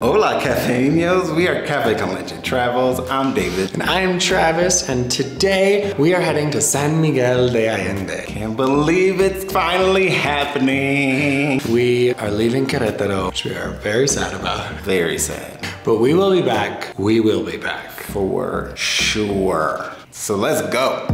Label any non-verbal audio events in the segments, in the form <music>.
Hola cafeños, we are Cafe Con Leche Travels. I'm David. And I'm Travis, and today we are heading to San Miguel de Allende. Can't believe it's finally happening. We are leaving Querétaro, which we are very sad about. Very sad. But we will be back. We will be back. For sure. So let's go.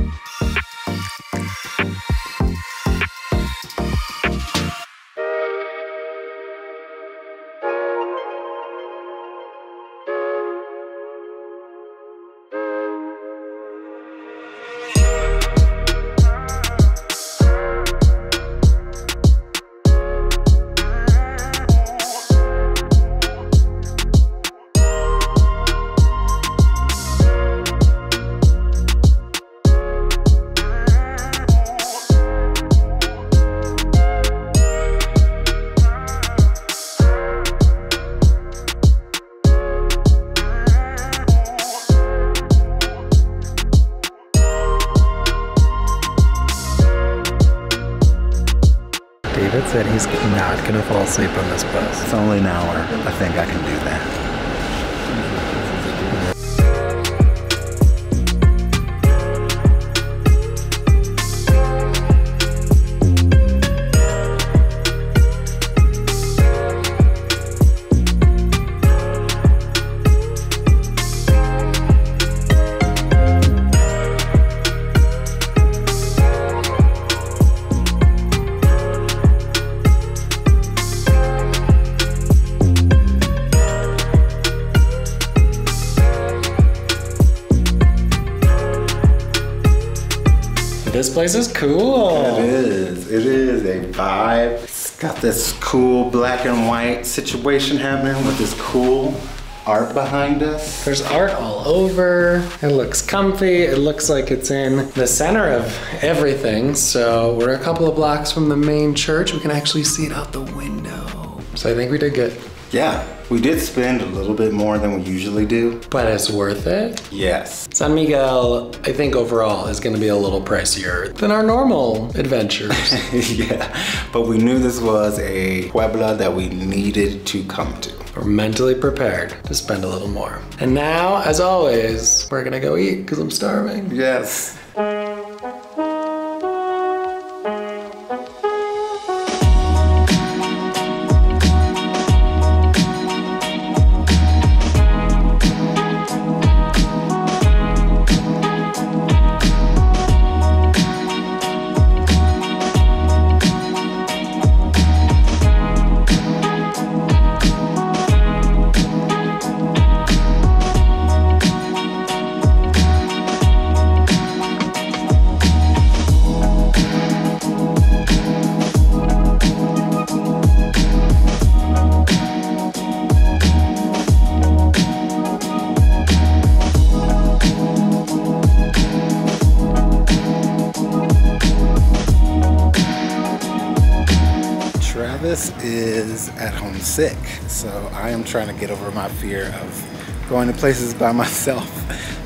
Place is cool. It is. It is a vibe. It's got this cool black and white situation happening with this cool art behind us. There's art all over. It looks comfy. It looks like it's in the center of everything. So we're a couple of blocks from the main church. We can actually see it out the window. So I think we did good. Yeah, we did spend a little bit more than we usually do. But it's worth it. Yes. San Miguel, I think overall, is going to be a little pricier than our normal adventures. <laughs> yeah, but we knew this was a pueblo that we needed to come to. We're mentally prepared to spend a little more. And now, as always, we're gonna go eat because I'm starving. Yes. Is at home sick, so I am trying to get over my fear of going to places by <laughs> myself.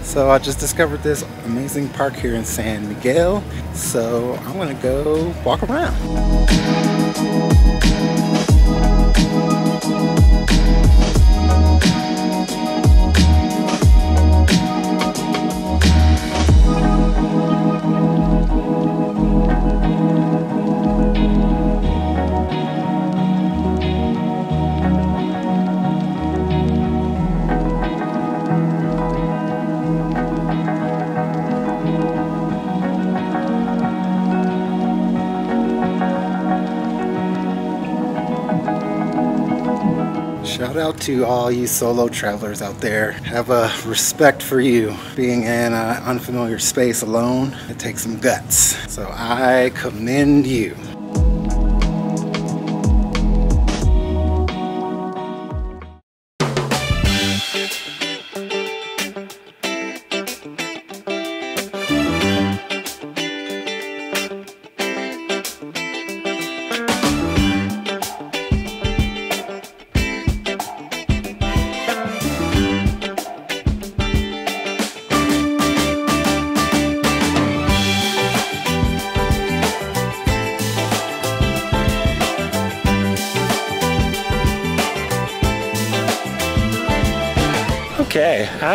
So I just discovered this amazing park here in San Miguel, so I'm gonna go walk around. To all you solo travelers out there. Have a respect for you. Being in an unfamiliar space alone, it takes some guts. So I commend you.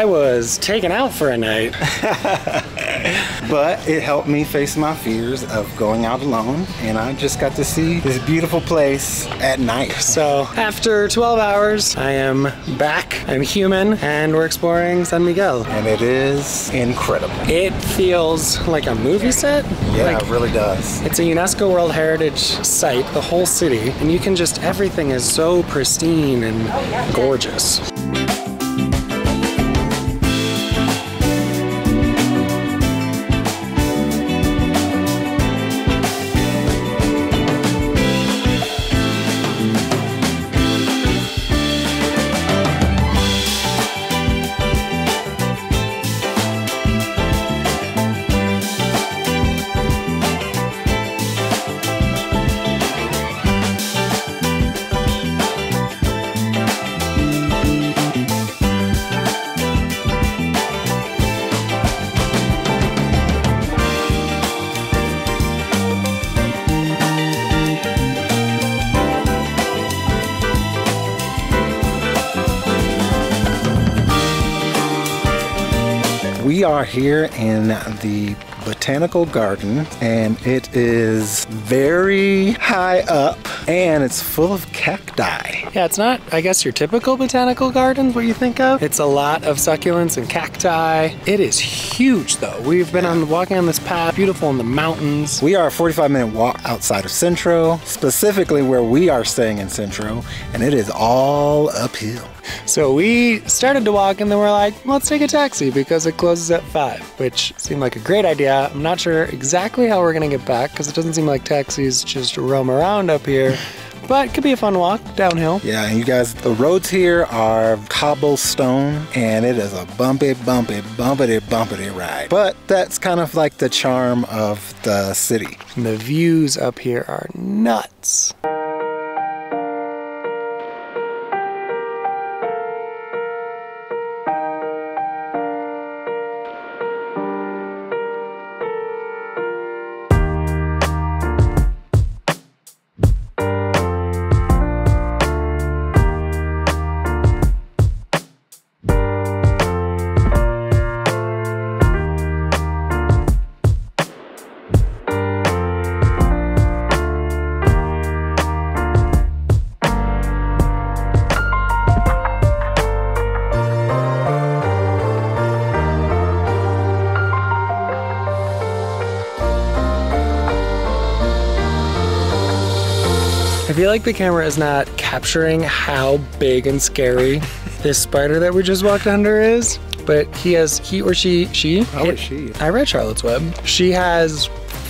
I was taken out for a night. <laughs> but it helped me face my fears of going out alone, and I just got to see this beautiful place at night. So after 12 hours, I am back. I'm human, and we're exploring San Miguel. And it is incredible. It feels like a movie set. Yeah, like, it really does. It's a UNESCO World Heritage site, the whole city, and you can just, everything is so pristine and gorgeous. We are here in the botanical garden and it is very high up and it's full of cacti. Yeah, it's not, I guess, your typical botanical garden, what you think of. It's a lot of succulents and cacti. It is huge, though. We've been on walking on this path, beautiful in the mountains. We are a 45 minute walk outside of Centro, specifically where we are staying in Centro, and it is all uphill. So we started to walk and then we're like, let's take a taxi because it closes at 5, which seemed like a great idea. I'm not sure exactly how we're going to get back because it doesn't seem like taxis just roam around up here. But it could be a fun walk downhill. Yeah, and you guys, the roads here are cobblestone and it is a bumpy, bumpy, bumpity, bumpity ride. But that's kind of like the charm of the city. And the views up here are nuts. I feel like the camera is not capturing how big and scary <laughs> this spider that we just walked under is. But he has, he or she, she? Oh, it's she. I read Charlotte's Web. She has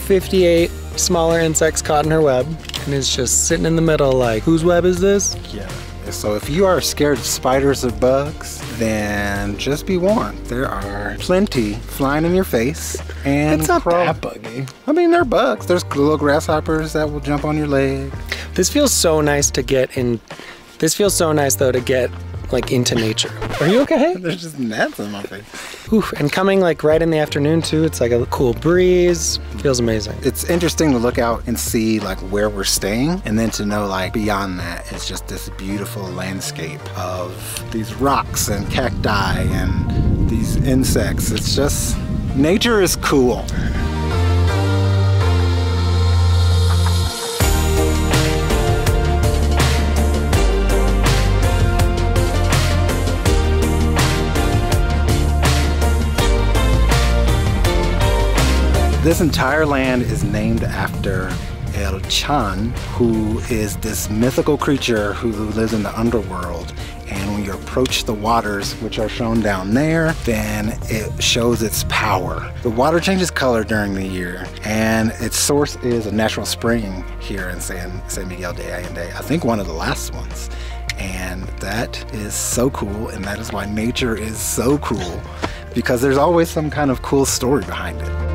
58 smaller insects caught in her web and is just sitting in the middle like, whose web is this? Yeah. So if you are scared of spiders or bugs, then just be warned. There are plenty flying in your face and It's not that buggy. I mean, they're bugs. There's little grasshoppers that will jump on your leg. This feels so nice to get in. This feels so nice though to get like into nature. Are you okay? <laughs> There's just gnats on my face. Oof, and coming like right in the afternoon too. It's like a cool breeze. Feels amazing. It's interesting to look out and see like where we're staying, and then to know like beyond that, it's just this beautiful landscape of these rocks and cacti and these insects. It's just nature is cool. This entire land is named after El Chan, who is this mythical creature who lives in the underworld. And when you approach the waters, which are shown down there, then it shows its power. The water changes color during the year, and its source is a natural spring here in San, San Miguel de Allende. I think one of the last ones. And that is so cool, and that is why nature is so cool, because there's always some kind of cool story behind it.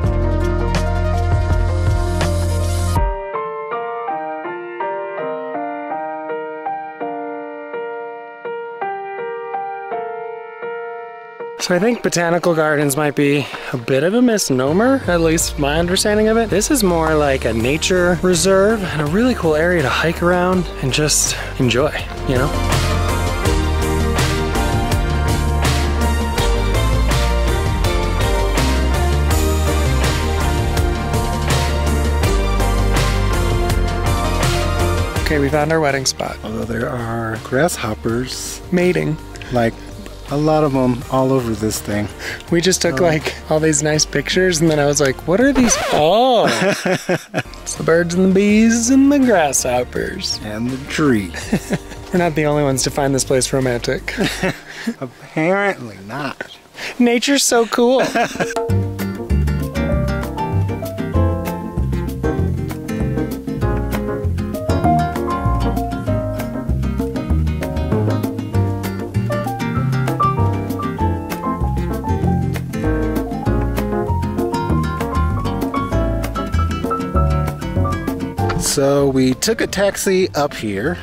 So I think botanical gardens might be a bit of a misnomer, at least my understanding of it. This is more like a nature reserve and a really cool area to hike around and just enjoy, you know? Okay, we found our wedding spot. Although there are grasshoppers mating like a lot of them all over this thing. We just took um, like all these nice pictures, and then I was like, "What are these?" Oh, <laughs> it's the birds and the bees and the grasshoppers. And the tree. <laughs> We're not the only ones to find this place romantic. <laughs> Apparently not. Nature's so cool. So we took a taxi up here,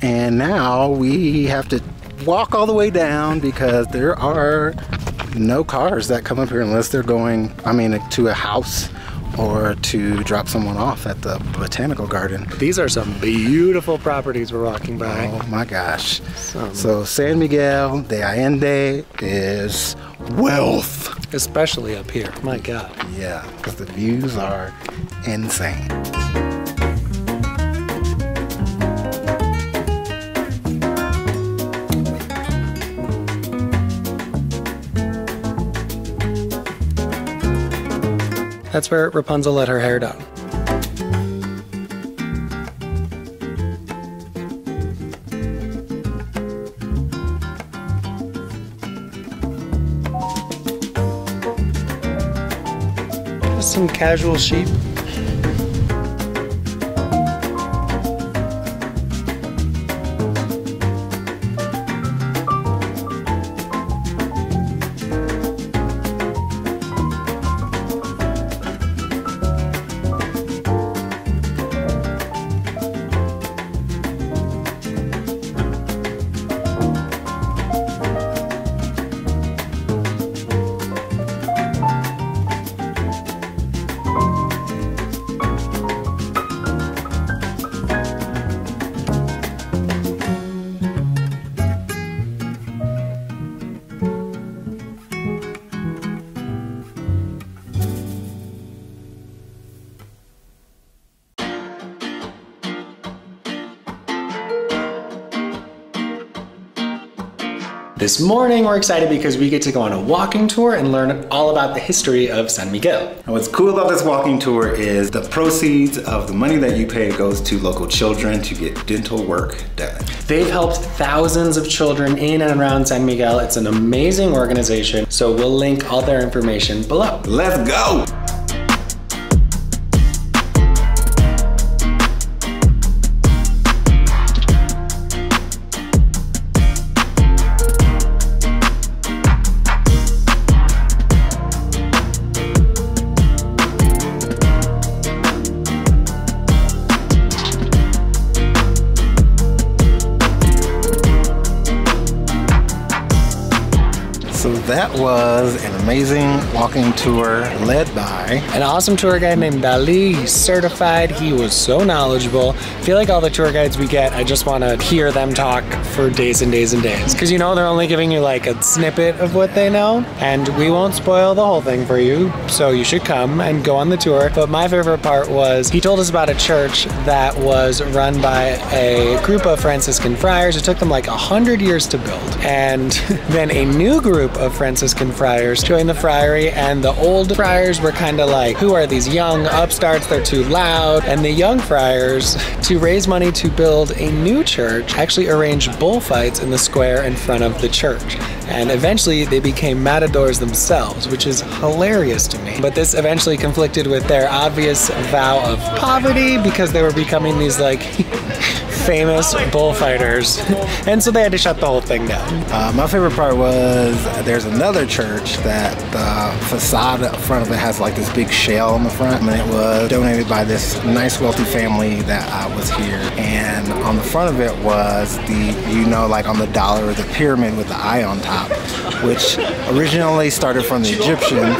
and now we have to walk all the way down because there are no cars that come up here unless they're going, I mean, to a house or to drop someone off at the botanical garden. These are some beautiful properties we're walking by. Oh my gosh. Some- So San Miguel de Allende is wealth. Especially up here. My God. Yeah, because the views are insane. That's where Rapunzel let her hair down. Just some casual sheep. This morning, we're excited because we get to go on a walking tour and learn all about the history of San Miguel. And what's cool about this walking tour is the proceeds of the money that you pay goes to local children to get dental work done. They've helped thousands of children in and around San Miguel. It's an amazing organization, so we'll link all their information below. Let's go! That was an amazing walking tour led by An awesome tour guide named Dali. He's certified. He was so knowledgeable. I feel like all the tour guides we get, I just want to hear them talk for days and days and days. Because you know, they're only giving you like a snippet of what they know. And we won't spoil the whole thing for you. So you should come and go on the tour. But my favorite part was he told us about a church that was run by a group of Franciscan friars. It took them like a hundred years to build. And <laughs> then a new group of Franciscan friars joined the friary, and the old friars were kind of like, Who are these young upstarts? They're too loud. And the young friars, to raise money to build a new church, actually arranged bullfights in the square in front of the church. And eventually they became matadors themselves, which is hilarious to me. But this eventually conflicted with their obvious vow of poverty because they were becoming these like <laughs> famous bullfighters. and so they had to shut the whole thing down. Uh, my favorite part was there's another church that the facade up front of it has like this big shell on the front, and it was donated by this nice wealthy family that uh, was here. And on the front of it was the, you know, like on the dollar the pyramid with the eye on top, which originally started from the Egyptians,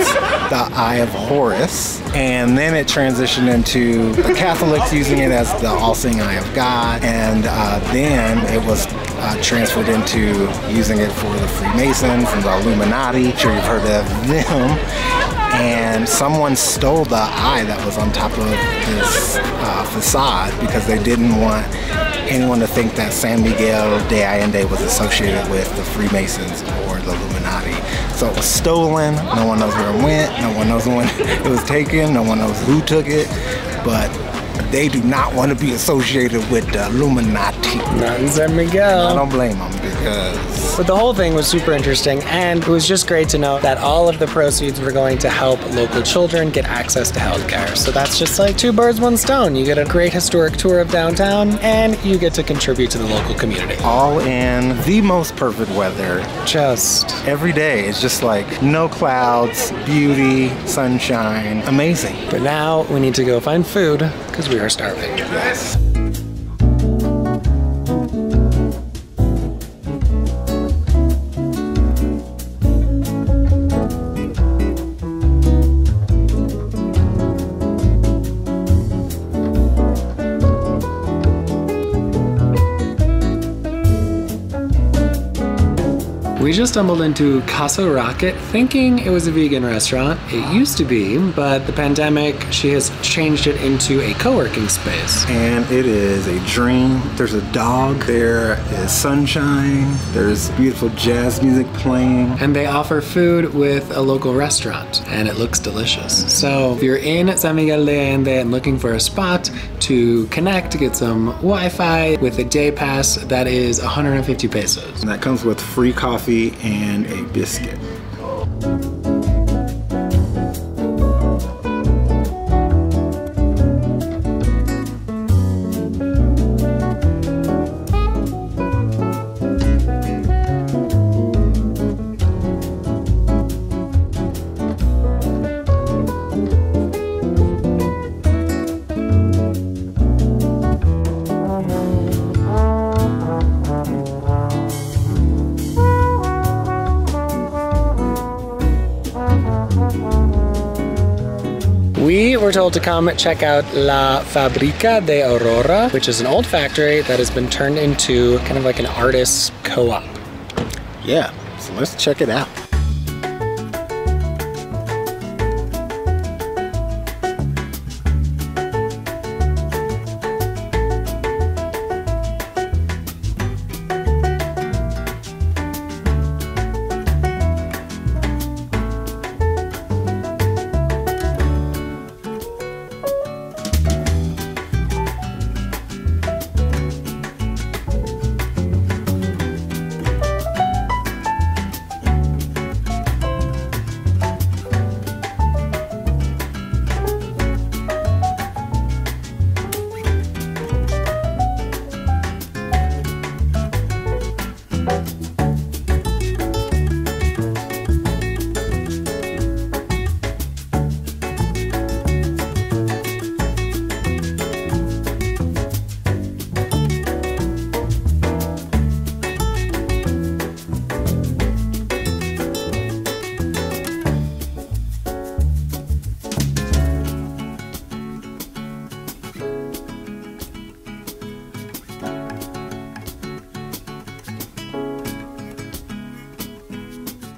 the Eye of Horus, and then it transitioned into the Catholics using it as the all-seeing eye of God, and uh, then it was uh, transferred into using it for the Freemasons and the Illuminati. I'm sure you've heard of them. And someone stole the eye that was on top of this uh, facade because they didn't want anyone to think that San Miguel de Allende was associated with the Freemasons or the Illuminati. So it was stolen. No one knows where it went. No one knows when <laughs> it was taken. No one knows who took it. But they do not want to be associated with the Illuminati. Not in San I don't blame them because But the whole thing was super interesting, and it was just great to know that all of the proceeds were going to help local children get access to healthcare. So that's just like two birds, one stone. You get a great historic tour of downtown, and you get to contribute to the local community. all in the most perfect weather. Just Every day is just like no clouds, beauty, sunshine, amazing. But now we need to go find food because we are starving. Yes. We just stumbled into Casa Rocket thinking it was a vegan restaurant. It used to be, but the pandemic, she has changed it into a co working space. And it is a dream. There's a dog, there is sunshine, there's beautiful jazz music playing. And they offer food with a local restaurant, and it looks delicious. So if you're in San Miguel de Allende and looking for a spot to connect to get some Wi Fi with a day pass, that is 150 pesos. And that comes with free coffee and a biscuit. Were told to come check out La Fabrica de Aurora, which is an old factory that has been turned into kind of like an artist's co op. Yeah, so let's check it out.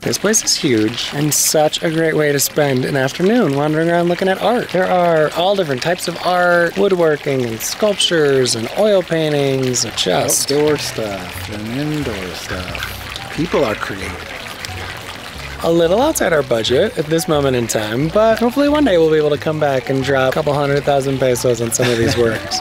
This place is huge and such a great way to spend an afternoon wandering around looking at art. There are all different types of art, woodworking and sculptures and oil paintings, and just Outdoor stuff and indoor stuff. People are creative. a little outside our budget at this moment in time, but hopefully one day we'll be able to come back and drop a couple hundred thousand pesos on some of these <laughs> works.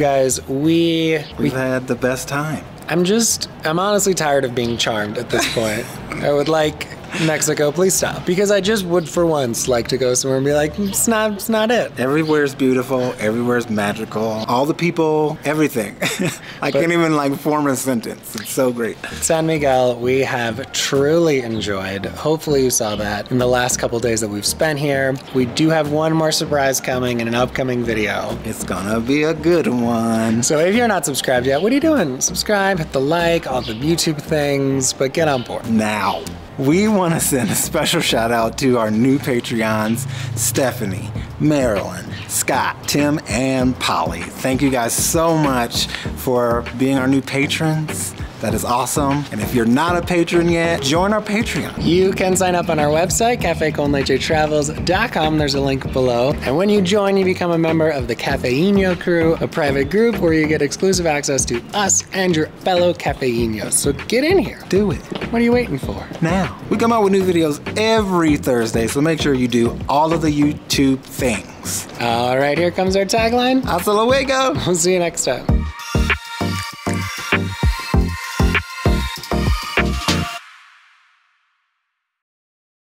Guys, we We've had the best time. I'm just, I'm honestly tired of being charmed at this point. I would like Mexico, please stop. Because I just would, for once, like to go somewhere and be like, mm, it's not, it's not it. Everywhere's beautiful. Everywhere's magical. All the people, everything. <laughs> I can't even like form a sentence. It's so great. San Miguel, we have truly enjoyed. Hopefully, you saw that in the last couple days that we've spent here. We do have one more surprise coming in an upcoming video. It's gonna be a good one. So if you're not subscribed yet, what are you doing? Subscribe, hit the like, all the YouTube things, but get on board. Now. We want to send a special shout out to our new Patreons, Stephanie, Marilyn, Scott, Tim, and Polly. Thank you guys so much for being our new patrons. That is awesome. And if you're not a patron yet, join our Patreon. You can sign up on our website, cafeconlechetravels.com. There's a link below. And when you join, you become a member of the Cafeino crew, a private group where you get exclusive access to us and your fellow cafeínos. So get in here. Do it What are you waiting for? now. We come out with new videos every Thursday, so make sure you do all of the YouTube things. All right, here comes our tagline. Hasta luego! <laughs> We'll see you next time.